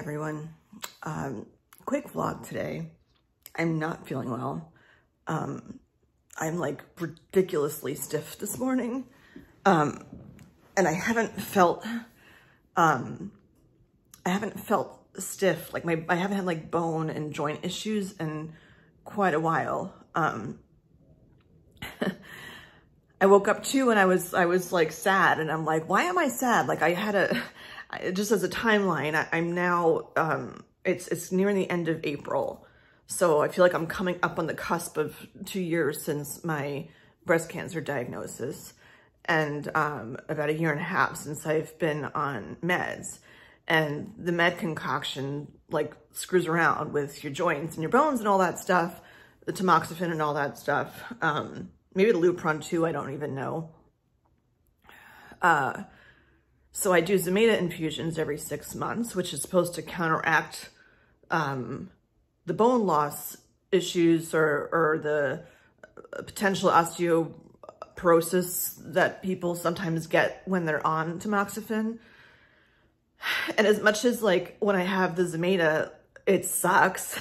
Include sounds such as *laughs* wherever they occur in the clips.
everyone. Um, quick vlog today. I'm not feeling well. Um, I'm like ridiculously stiff this morning. Um, and I haven't felt, um, I haven't felt stiff. Like my, I haven't had like bone and joint issues in quite a while. Um, *laughs* I woke up too and I was, I was like sad and I'm like, why am I sad? Like I had a, just as a timeline, I, am now, um, it's, it's near the end of April. So I feel like I'm coming up on the cusp of two years since my breast cancer diagnosis and um, about a year and a half since I've been on meds. And the med concoction like screws around with your joints and your bones and all that stuff, the tamoxifen and all that stuff. Um, maybe the Lupron too, I don't even know. Uh, so I do Zometa infusions every six months, which is supposed to counteract um, the bone loss issues or, or the potential osteoporosis that people sometimes get when they're on tamoxifen. And as much as like when I have the Zometa, it sucks. *laughs*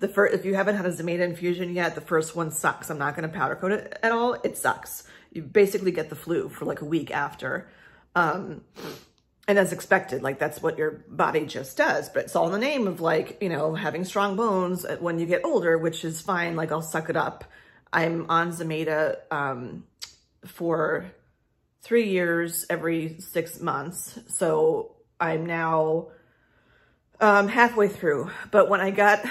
the first, if you haven't had a Zometa infusion yet, the first one sucks. I'm not going to powder coat it at all. It sucks. You basically get the flu for like a week after. Um, and as expected, like that's what your body just does, but it's all in the name of like, you know, having strong bones when you get older, which is fine. Like I'll suck it up. I'm on Zometa, um, for three years every six months. So I'm now, um, halfway through, but when I got,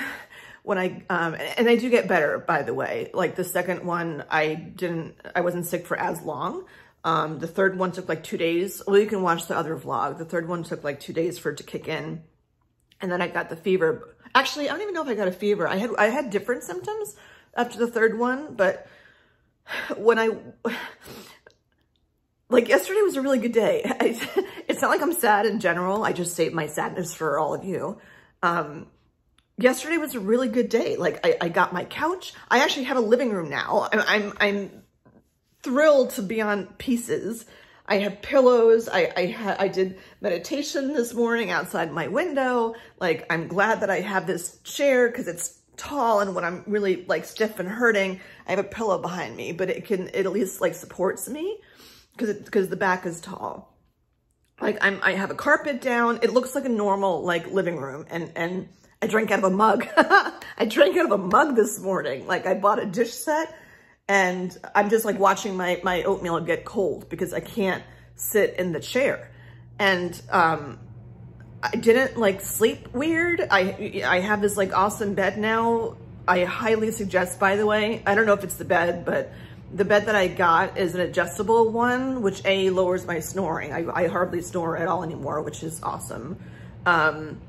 when I, um, and I do get better, by the way, like the second one, I didn't, I wasn't sick for as long. Um, the third one took like two days. Well, you can watch the other vlog. The third one took like two days for it to kick in. And then I got the fever. Actually, I don't even know if I got a fever. I had, I had different symptoms after the third one, but when I, *sighs* like yesterday was a really good day. *laughs* I, it's not like I'm sad in general. I just save my sadness for all of you. Um, yesterday was a really good day. Like I, I got my couch. I actually have a living room now. I'm, I'm, I'm thrilled to be on pieces. I have pillows. I, I, I did meditation this morning outside my window. Like, I'm glad that I have this chair because it's tall and when I'm really like stiff and hurting, I have a pillow behind me, but it can, it at least like supports me because because the back is tall. Like I'm, I have a carpet down. It looks like a normal like living room and, and I drank out of a mug. *laughs* I drank out of a mug this morning. Like I bought a dish set and I'm just like watching my, my oatmeal get cold because I can't sit in the chair. And um, I didn't like sleep weird. I, I have this like awesome bed now. I highly suggest, by the way, I don't know if it's the bed, but the bed that I got is an adjustable one, which A, lowers my snoring. I, I hardly snore at all anymore, which is awesome. Um,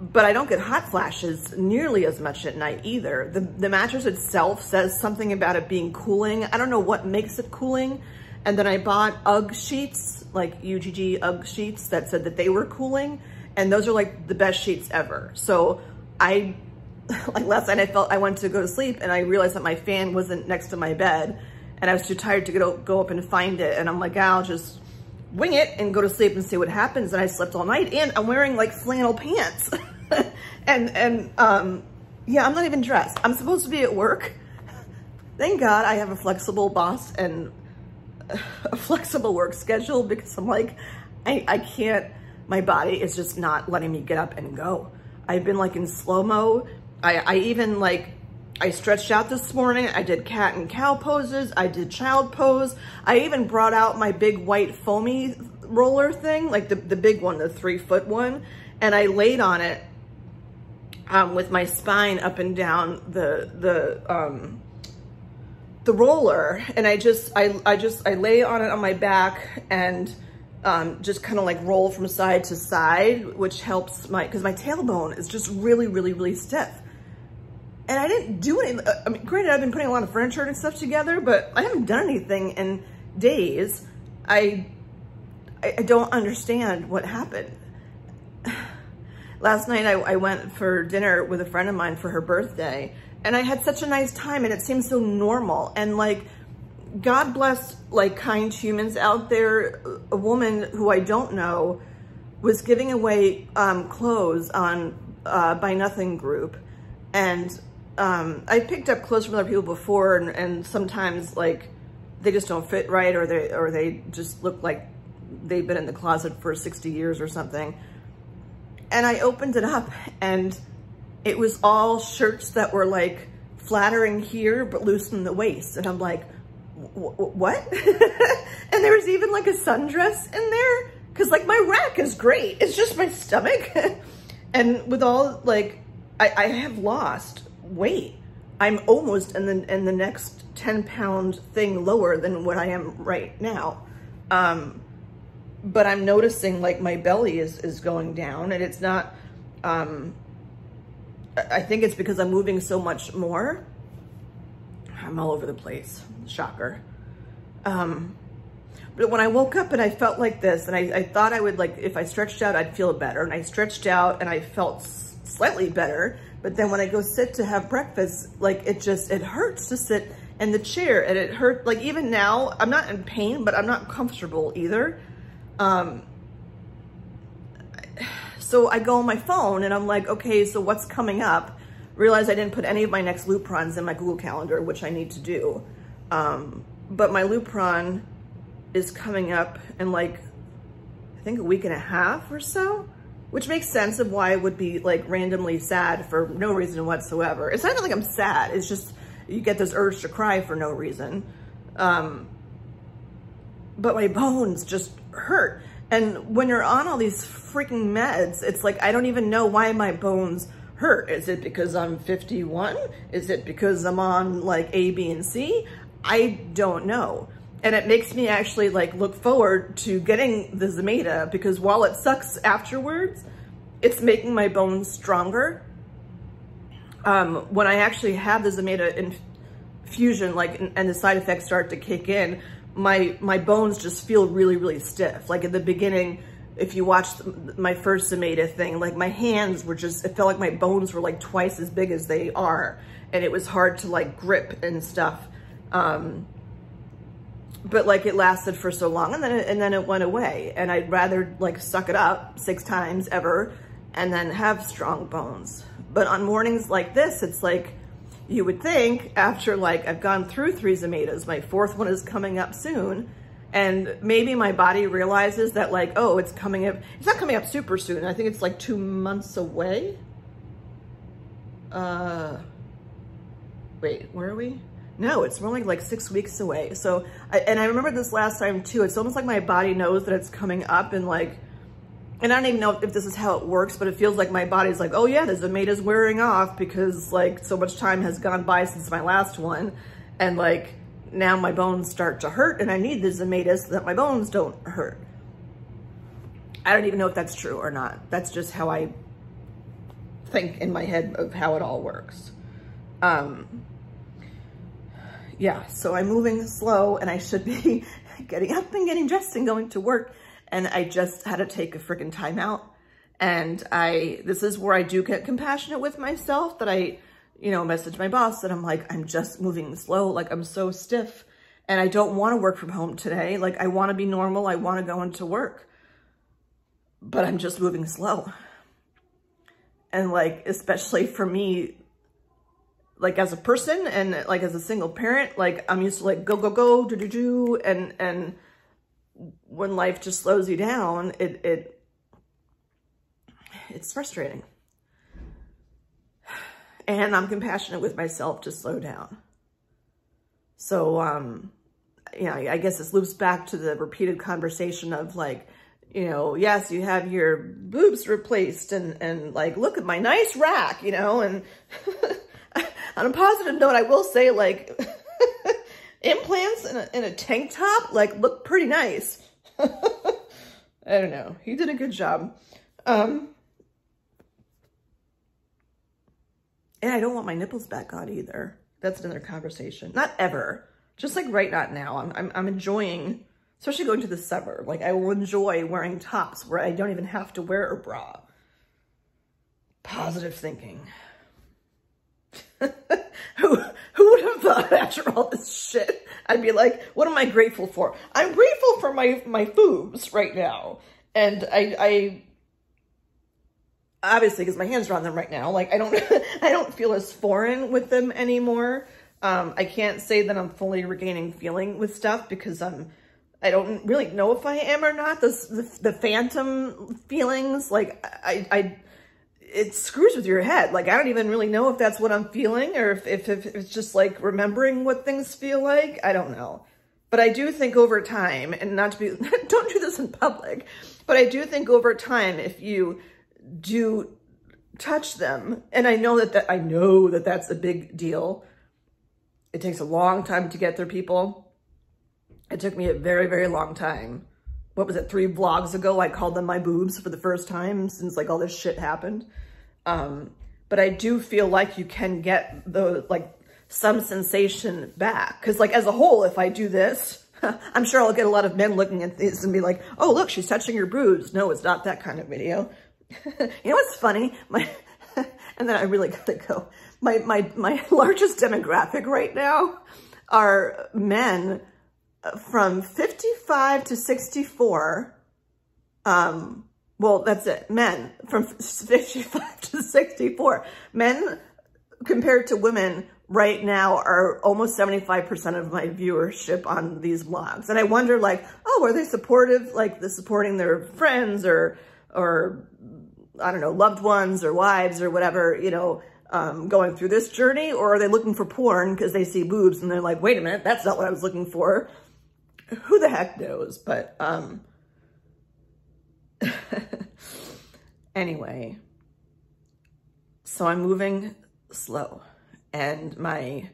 but I don't get hot flashes nearly as much at night either. The, the mattress itself says something about it being cooling. I don't know what makes it cooling. And then I bought UGG sheets, like UGG UGG sheets that said that they were cooling. And those are like the best sheets ever. So I, *laughs* like last night I felt I went to go to sleep and I realized that my fan wasn't next to my bed and I was too tired to go, go up and find it. And I'm like, I'll just wing it and go to sleep and see what happens. And I slept all night and I'm wearing like flannel pants. *laughs* and, and, um, yeah, I'm not even dressed. I'm supposed to be at work. Thank God I have a flexible boss and a flexible work schedule because I'm like, I, I can't, my body is just not letting me get up and go. I've been like in slow-mo. I, I even like I stretched out this morning. I did cat and cow poses. I did child pose. I even brought out my big white foamy roller thing, like the, the big one, the three foot one. And I laid on it um, with my spine up and down the, the, um, the roller. And I just, I, I just, I lay on it on my back and um, just kind of like roll from side to side, which helps my, cause my tailbone is just really, really, really stiff. And I didn't do any, uh, I mean, granted, I've been putting a lot of furniture and stuff together, but I haven't done anything in days. I, I don't understand what happened. *sighs* Last night I, I went for dinner with a friend of mine for her birthday and I had such a nice time and it seemed so normal. And like, God bless like kind humans out there. A woman who I don't know was giving away um, clothes on uh, Buy Nothing group. And um, I picked up clothes from other people before and, and sometimes like they just don't fit right or they, or they just look like they've been in the closet for 60 years or something. And I opened it up and it was all shirts that were like flattering here, but loose in the waist. And I'm like, what? *laughs* and there was even like a sundress in there. Cause like my rack is great. It's just my stomach. *laughs* and with all like, I, I have lost weight. I'm almost in the, in the next 10 pound thing lower than what I am right now. Um, but I'm noticing like my belly is, is going down and it's not, um, I think it's because I'm moving so much more. I'm all over the place, shocker. Um, but when I woke up and I felt like this and I, I thought I would like, if I stretched out, I'd feel better. And I stretched out and I felt slightly better. But then when I go sit to have breakfast, like it just, it hurts to sit in the chair and it hurt. Like even now, I'm not in pain, but I'm not comfortable either. Um, so I go on my phone and I'm like, okay, so what's coming up? Realize I didn't put any of my next Luprons in my Google Calendar, which I need to do. Um, but my Lupron is coming up in like, I think a week and a half or so, which makes sense of why I would be like randomly sad for no reason whatsoever. It's not even like I'm sad. It's just, you get this urge to cry for no reason. Um, but my bones just hurt. And when you're on all these freaking meds, it's like, I don't even know why my bones hurt. Is it because I'm 51? Is it because I'm on like A, B, and C? I don't know. And it makes me actually like look forward to getting the Zometa because while it sucks afterwards, it's making my bones stronger. Um, when I actually have the Zometa infusion, like, and the side effects start to kick in, my, my bones just feel really, really stiff. Like at the beginning, if you watched my first Zometa thing, like my hands were just, it felt like my bones were like twice as big as they are. And it was hard to like grip and stuff. Um, but like it lasted for so long and then it, and then it went away. And I'd rather like suck it up six times ever and then have strong bones. But on mornings like this, it's like, you would think after like I've gone through three Zometas, my fourth one is coming up soon. And maybe my body realizes that like, oh, it's coming up. It's not coming up super soon. I think it's like two months away. Uh, wait, where are we? No, it's more like, six weeks away. So, I, and I remember this last time too, it's almost like my body knows that it's coming up and like, and I don't even know if this is how it works, but it feels like my body's like, oh yeah, the is wearing off because like so much time has gone by since my last one. And like now my bones start to hurt and I need the Zometa so that my bones don't hurt. I don't even know if that's true or not. That's just how I think in my head of how it all works. Um, yeah, so I'm moving slow and I should be *laughs* getting up and getting dressed and going to work and I just had to take a freaking timeout. And I, this is where I do get compassionate with myself that I, you know, message my boss that I'm like, I'm just moving slow. Like I'm so stiff and I don't want to work from home today. Like I want to be normal. I want to go into work, but I'm just moving slow. And like, especially for me, like as a person and like as a single parent, like I'm used to like go, go, go, do, do, do. And, and, when life just slows you down, it, it it's frustrating. And I'm compassionate with myself to slow down. So, um, know, I guess this loops back to the repeated conversation of like, you know, yes, you have your boobs replaced and, and like, look at my nice rack, you know, and *laughs* on a positive note, I will say like, *laughs* implants in a, in a tank top, like, look pretty nice. *laughs* I don't know. He did a good job. Um, and I don't want my nipples back on either. That's another conversation. Not ever. Just like right not now. I'm, I'm, I'm enjoying, especially going to the summer. Like I will enjoy wearing tops where I don't even have to wear a bra. Positive thinking. *laughs* who who would have thought after all this shit, I'd be like, what am I grateful for? I'm grateful for my my boobs right now. And I I obviously because my hands are on them right now. Like I don't, *laughs* I don't feel as foreign with them anymore. Um, I can't say that I'm fully regaining feeling with stuff because I'm, I don't really know if I am or not. The, the, the phantom feelings, like I, I, it screws with your head. Like, I don't even really know if that's what I'm feeling or if, if, if it's just like remembering what things feel like. I don't know. But I do think over time, and not to be, *laughs* don't do this in public, but I do think over time, if you do touch them, and I know that, that I know that that's a big deal. It takes a long time to get there, people. It took me a very, very long time. What was it, three vlogs ago, I called them my boobs for the first time since like all this shit happened. Um, but I do feel like you can get the, like, some sensation back. Cause like as a whole, if I do this, *laughs* I'm sure I'll get a lot of men looking at this and be like, oh, look, she's touching your boobs. No, it's not that kind of video. *laughs* you know what's funny? My, *laughs* and then I really gotta go. My, my, my largest demographic right now are men from 55 to 64. Um, well, that's it. Men from 55 *laughs* to 64. Men compared to women right now are almost 75% of my viewership on these vlogs. And I wonder like, oh, are they supportive? Like the supporting their friends or, or I don't know, loved ones or wives or whatever, you know, um, going through this journey? Or are they looking for porn because they see boobs and they're like, wait a minute, that's not what I was looking for. Who the heck knows? But, um, *laughs* anyway, so I'm moving slow and my,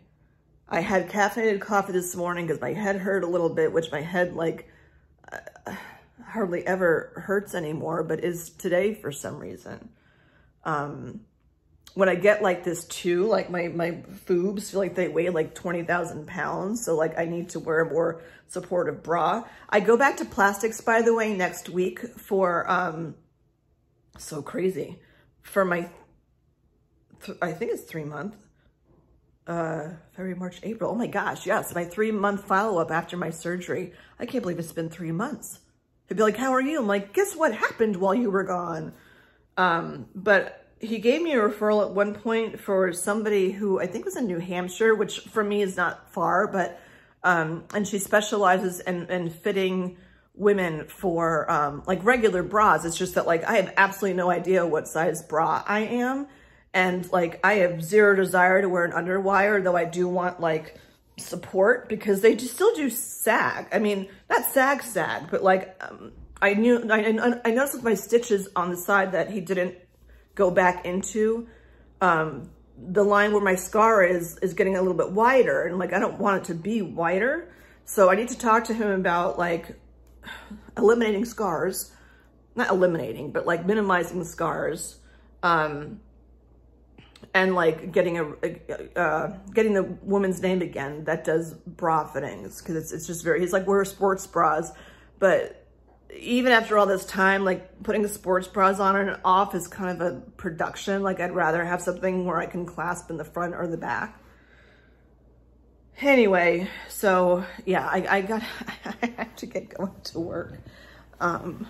I had caffeinated coffee this morning because my head hurt a little bit, which my head like uh, hardly ever hurts anymore, but is today for some reason. Um, when I get like this too, like my, my boobs feel like they weigh like 20,000 pounds. So like I need to wear a more supportive bra. I go back to plastics, by the way, next week for, um, so crazy, for my, I think it's three month, uh, February, March, April. Oh my gosh, yes, my three month follow up after my surgery. I can't believe it's been three months. He'd be like, how are you? I'm like, guess what happened while you were gone? Um, but he gave me a referral at one point for somebody who I think was in New Hampshire, which for me is not far, but, um, and she specializes in, in fitting women for, um, like regular bras. It's just that like, I have absolutely no idea what size bra I am. And like, I have zero desire to wear an underwire, though I do want like support because they still do sag. I mean, not sag sag, but like, um, I knew, I, I noticed with my stitches on the side that he didn't go back into, um, the line where my scar is, is getting a little bit wider and like, I don't want it to be wider. So I need to talk to him about like *sighs* eliminating scars, not eliminating, but like minimizing the scars. Um, and like getting a, uh, getting the woman's name again that does bra fittings because it's, it's just very, he's like, we're sports bras, but even after all this time, like putting sports bras on and off is kind of a production. Like I'd rather have something where I can clasp in the front or the back. Anyway, so yeah, I, I got, *laughs* I have to get going to work. Um,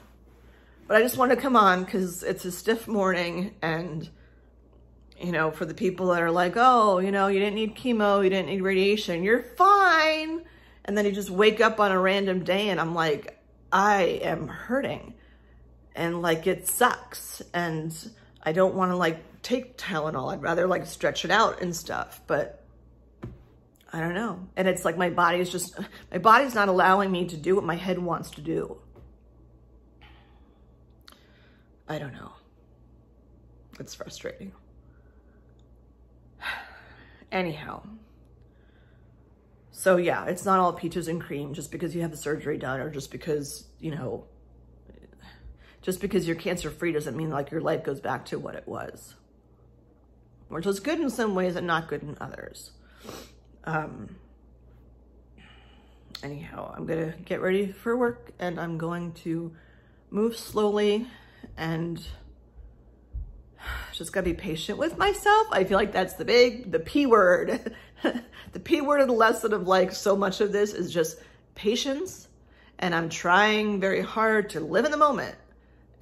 but I just want to come on because it's a stiff morning and you know, for the people that are like, oh, you know, you didn't need chemo, you didn't need radiation, you're fine. And then you just wake up on a random day and I'm like, I am hurting and like it sucks. And I don't want to like take Tylenol. I'd rather like stretch it out and stuff, but I don't know. And it's like my body is just, my body's not allowing me to do what my head wants to do. I don't know. It's frustrating. *sighs* Anyhow. So yeah, it's not all peaches and cream just because you have the surgery done or just because, you know, just because you're cancer free doesn't mean like your life goes back to what it was. Which is good in some ways and not good in others. Um, anyhow, I'm to get ready for work and I'm going to move slowly and *sighs* just gotta be patient with myself. I feel like that's the big, the P word. *laughs* *laughs* the P word of the lesson of like so much of this is just patience. And I'm trying very hard to live in the moment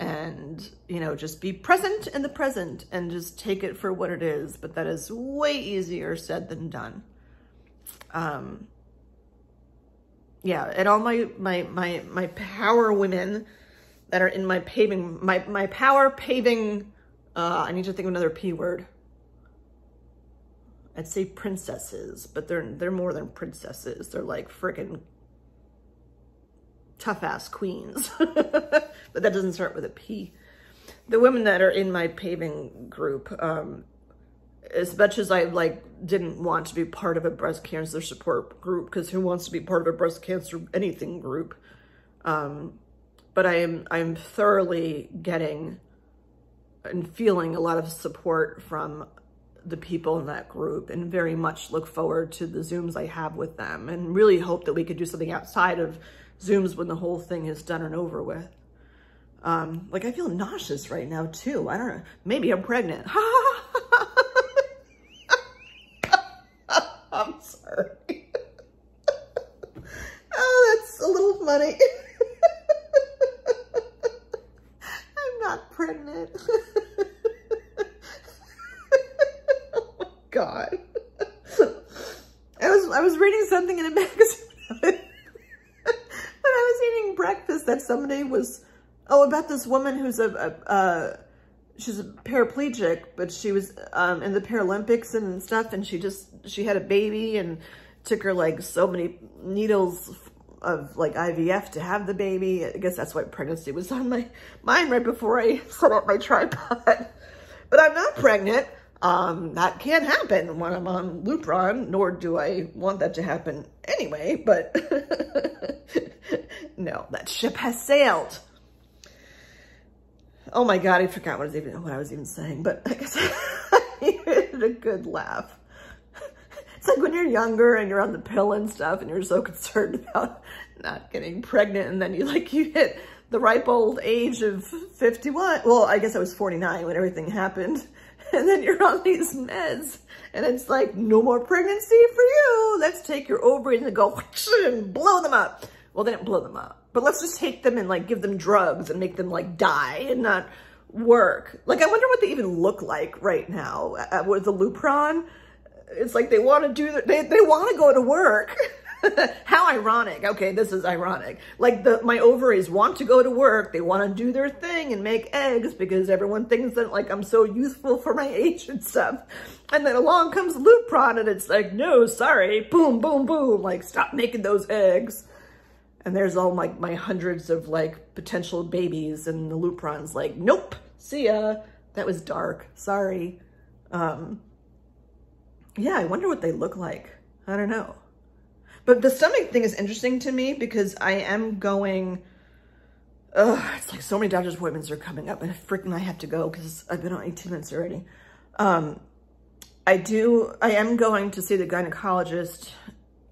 and, you know, just be present in the present and just take it for what it is. But that is way easier said than done. Um, yeah, and all my, my, my, my power women that are in my paving, my, my power paving, uh, I need to think of another P word. I'd say princesses, but they're, they're more than princesses. They're like freaking tough ass queens, *laughs* but that doesn't start with a P. The women that are in my paving group, um, as much as I like didn't want to be part of a breast cancer support group, because who wants to be part of a breast cancer anything group? Um, but I am I'm thoroughly getting and feeling a lot of support from the people in that group and very much look forward to the Zooms I have with them and really hope that we could do something outside of Zooms when the whole thing is done and over with. Um, like I feel nauseous right now too. I don't know. Maybe I'm pregnant. *laughs* I'm sorry. *laughs* oh, that's a little funny. *laughs* I'm not pregnant. oh my God. I was, I was reading something in a magazine breakfast that somebody was, oh, about this woman who's a, a, a she's a paraplegic, but she was um, in the Paralympics and stuff, and she just, she had a baby and took her like so many needles of like IVF to have the baby. I guess that's why pregnancy was on my mind right before I *laughs* set up my tripod. But I'm not pregnant. Um, that can't happen when I'm on Lupron, nor do I want that to happen anyway, but *laughs* no, that ship has sailed. Oh my God, I forgot what I was even, what I was even saying, but I guess *laughs* I needed a good laugh. It's like when you're younger and you're on the pill and stuff and you're so concerned *laughs* about not getting pregnant and then you like, you hit the ripe old age of 51. Well, I guess I was 49 when everything happened *laughs* and then you're on these meds and it's like, no more pregnancy for you. Let's take your ovaries and go and blow them up. Well, they didn't blow them up, but let's just take them and like give them drugs and make them like die and not work. Like, I wonder what they even look like right now uh, with the Lupron. It's like they want to do, they, they want to go to work. *laughs* How ironic. Okay, this is ironic. Like the my ovaries want to go to work. They want to do their thing and make eggs because everyone thinks that like I'm so youthful for my age and stuff. And then along comes Lupron and it's like, no, sorry, boom, boom, boom. Like stop making those eggs. And there's all my, my hundreds of like potential babies and the Lupron's like, nope, see ya. That was dark, sorry. Um, yeah, I wonder what they look like. I don't know. But the stomach thing is interesting to me because I am going, ugh, it's like so many doctor's appointments are coming up and freaking I have to go because I've been on 18 minutes already. Um, I do, I am going to see the gynecologist,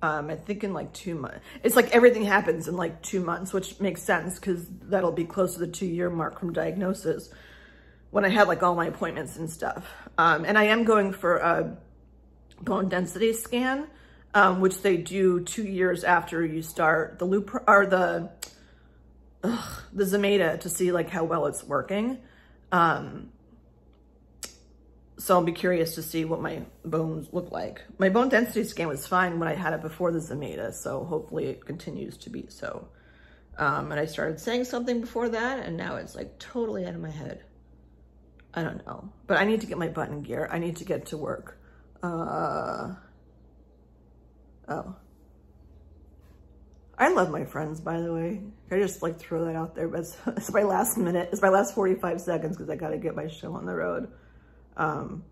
um, I think in like two months. It's like everything happens in like two months, which makes sense because that'll be close to the two year mark from diagnosis when I had like all my appointments and stuff. Um, and I am going for a bone density scan um, which they do two years after you start the loop or the ugh, the Zometa to see like how well it's working. Um, so I'll be curious to see what my bones look like. My bone density scan was fine when I had it before the Zometa, so hopefully it continues to be so. Um, and I started saying something before that, and now it's like totally out of my head. I don't know, but I need to get my button gear. I need to get to work. Uh, Oh. I love my friends, by the way. I just like throw that out there, but it's, *laughs* it's my last minute. It's my last 45 seconds because I got to get my show on the road. Um,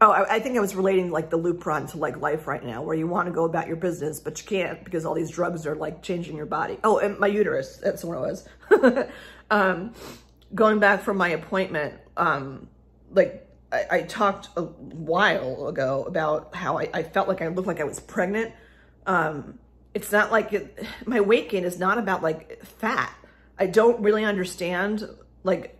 oh, I, think I was relating like the Lupron to like life right now, where you want to go about your business, but you can't because all these drugs are like changing your body. Oh, and my uterus, that's what it was. *laughs* um, going back from my appointment, um, like I, I, talked a while ago about how I, I, felt like I looked like I was pregnant. Um, it's not like it, my weight gain is not about like fat. I don't really understand like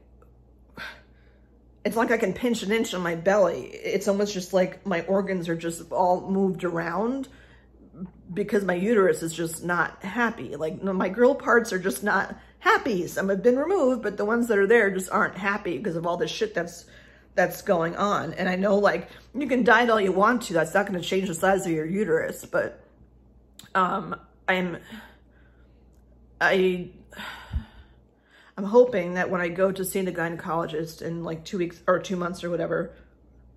it's like I can pinch an inch on my belly. It's almost just like my organs are just all moved around because my uterus is just not happy. Like my girl parts are just not happy. Some have been removed, but the ones that are there just aren't happy because of all the shit that's that's going on. And I know like you can diet all you want to, that's not going to change the size of your uterus, but um I'm I I'm hoping that when I go to see the gynecologist in like two weeks or two months or whatever,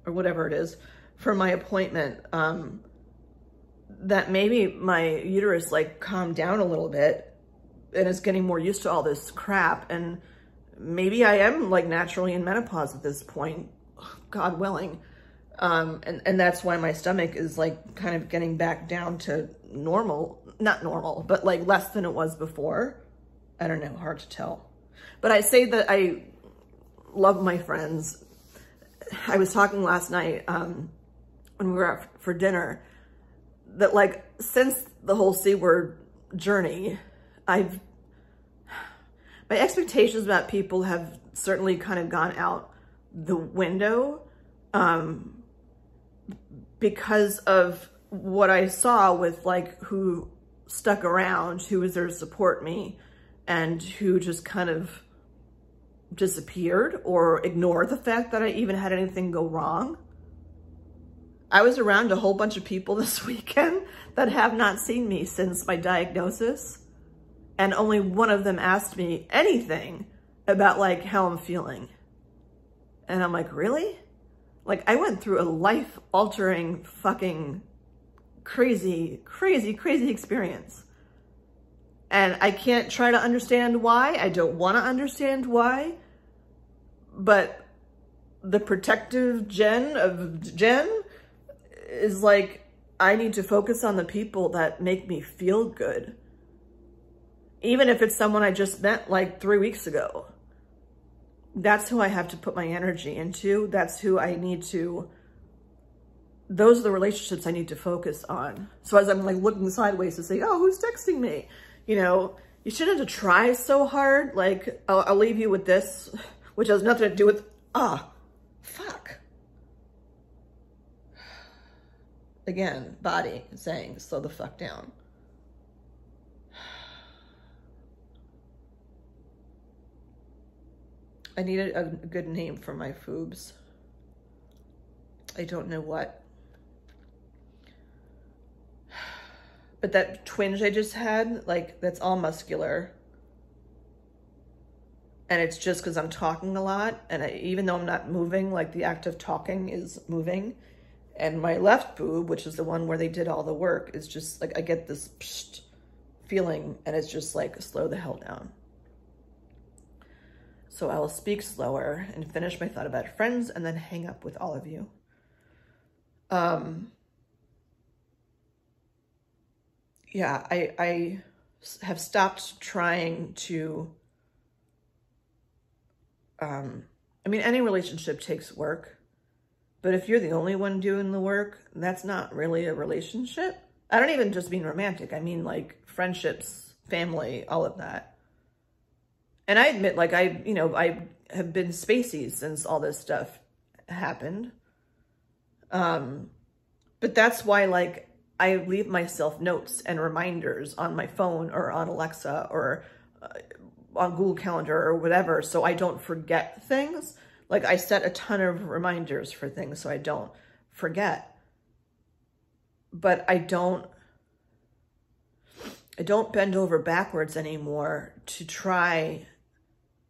or whatever it is for my appointment, um, that maybe my uterus like calmed down a little bit and is getting more used to all this crap. And maybe I am like naturally in menopause at this point, God willing. Um, and, and that's why my stomach is like kind of getting back down to normal, not normal, but like less than it was before. I don't know, hard to tell. But I say that I love my friends. I was talking last night um, when we were out for dinner that like since the whole word journey, I've, my expectations about people have certainly kind of gone out the window um, because of what I saw with like who stuck around, who was there to support me and who just kind of disappeared or ignored the fact that I even had anything go wrong. I was around a whole bunch of people *laughs* this weekend that have not seen me since my diagnosis. And only one of them asked me anything about like how I'm feeling. And I'm like, really? Like I went through a life altering fucking crazy, crazy, crazy experience. And I can't try to understand why. I don't want to understand why. But the protective gen of Jen is like, I need to focus on the people that make me feel good. Even if it's someone I just met like three weeks ago. That's who I have to put my energy into. That's who I need to, those are the relationships I need to focus on. So as I'm like looking sideways to say, oh, who's texting me? You know, you shouldn't have to try so hard. Like, I'll, I'll leave you with this, which has nothing to do with, ah, fuck. Again, body saying, slow the fuck down. I need a, a good name for my foobs. I don't know what. But that twinge I just had, like, that's all muscular. And it's just because I'm talking a lot. And I, even though I'm not moving, like, the act of talking is moving. And my left boob, which is the one where they did all the work, is just, like, I get this psht feeling. And it's just, like, slow the hell down. So I will speak slower and finish my thought about friends and then hang up with all of you. Um, yeah, I, I have stopped trying to, um, I mean, any relationship takes work, but if you're the only one doing the work, that's not really a relationship. I don't even just mean romantic. I mean like friendships, family, all of that. And I admit, like, I, you know, I have been spacey since all this stuff happened. Um, but that's why, like, I leave myself notes and reminders on my phone or on Alexa or uh, on Google Calendar or whatever so I don't forget things. Like I set a ton of reminders for things so I don't forget. But I don't I don't bend over backwards anymore to try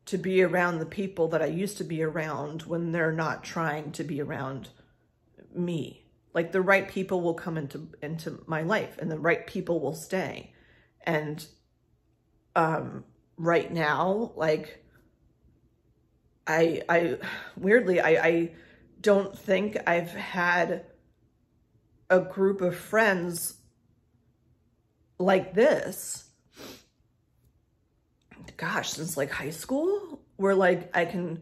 to be around the people that I used to be around when they're not trying to be around me. Like the right people will come into into my life and the right people will stay. And um right now, like I I weirdly I I don't think I've had a group of friends like this gosh since like high school where like I can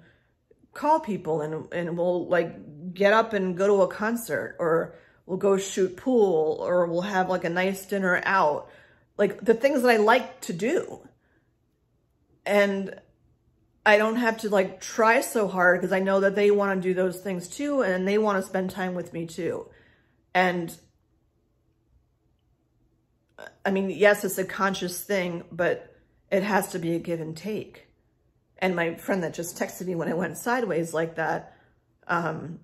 call people and and we'll like get up and go to a concert or we'll go shoot pool or we'll have like a nice dinner out. Like the things that I like to do. And I don't have to like try so hard because I know that they want to do those things too and they want to spend time with me too. And I mean, yes, it's a conscious thing, but it has to be a give and take. And my friend that just texted me when I went sideways like that, um,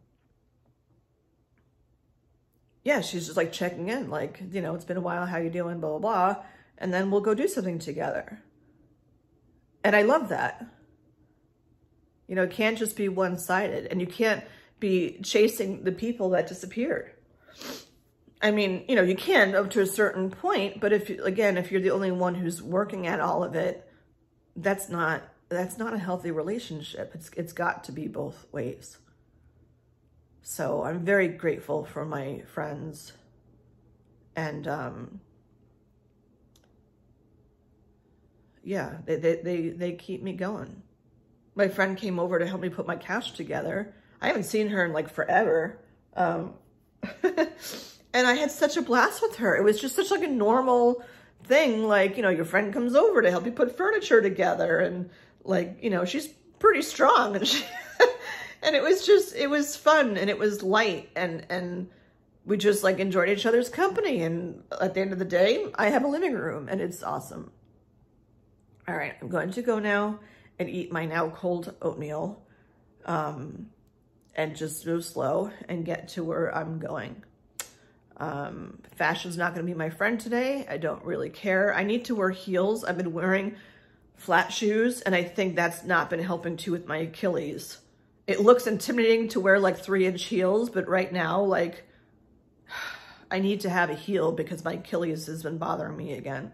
yeah, she's just like checking in, like, you know, it's been a while, how you doing, blah, blah, blah. And then we'll go do something together. And I love that. You know, it can't just be one-sided and you can't be chasing the people that disappeared. I mean, you know, you can up to a certain point, but if, again, if you're the only one who's working at all of it, that's not, that's not a healthy relationship. It's, it's got to be both ways. So I'm very grateful for my friends and, um, yeah, they, they, they, they keep me going. My friend came over to help me put my couch together. I haven't seen her in like forever. Um, *laughs* and I had such a blast with her. It was just such like a normal thing. Like, you know, your friend comes over to help you put furniture together and like, you know, she's pretty strong and she, *laughs* and it was just, it was fun and it was light and, and we just like enjoyed each other's company. And at the end of the day, I have a living room and it's awesome. All right, I'm going to go now and eat my now cold oatmeal um, and just move slow and get to where I'm going. Um, fashion's not going to be my friend today. I don't really care. I need to wear heels. I've been wearing flat shoes, and I think that's not been helping too with my Achilles. It looks intimidating to wear like three inch heels, but right now, like, *sighs* I need to have a heel because my Achilles has been bothering me again.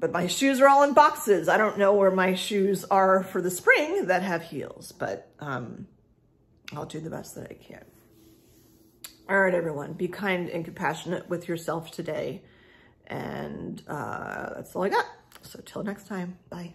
But my shoes are all in boxes. I don't know where my shoes are for the spring that have heels, but um, I'll do the best that I can. All right, everyone, be kind and compassionate with yourself today. And uh, that's all I got. So till next time, bye.